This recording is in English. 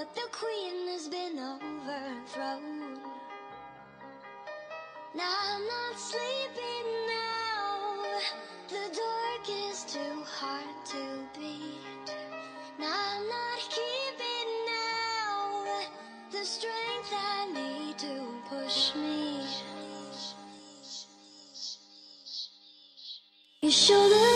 But the queen has been overthrown. Now I'm not sleeping now. The dark is too hard to beat. Now I'm not keeping now the strength I need to push me. You should